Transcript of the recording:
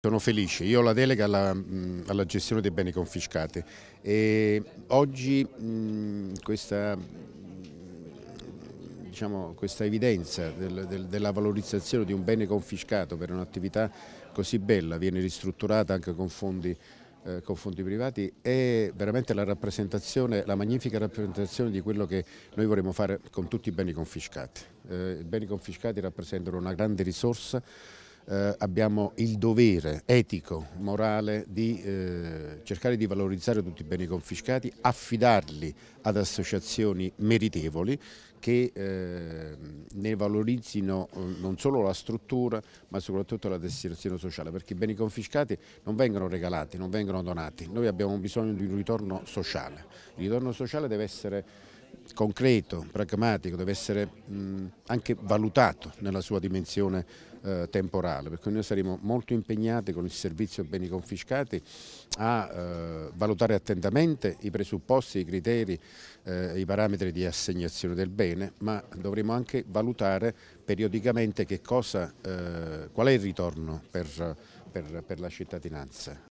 Sono felice, io ho la delega alla, mh, alla gestione dei beni confiscati e oggi mh, questa, diciamo, questa, evidenza del, del, della valorizzazione di un bene confiscato per un'attività così bella viene ristrutturata anche con fondi, eh, con fondi privati è veramente la rappresentazione, la magnifica rappresentazione di quello che noi vorremmo fare con tutti i beni confiscati. Eh, I beni confiscati rappresentano una grande risorsa eh, abbiamo il dovere etico, morale di eh, cercare di valorizzare tutti i beni confiscati, affidarli ad associazioni meritevoli che eh, ne valorizzino eh, non solo la struttura ma soprattutto la destinazione sociale perché i beni confiscati non vengono regalati, non vengono donati, noi abbiamo bisogno di un ritorno sociale, il ritorno sociale deve essere concreto, pragmatico, deve essere mh, anche valutato nella sua dimensione eh, temporale, perché noi saremo molto impegnati con il servizio beni confiscati a eh, valutare attentamente i presupposti, i criteri, eh, i parametri di assegnazione del bene, ma dovremo anche valutare periodicamente cosa, eh, qual è il ritorno per, per, per la cittadinanza.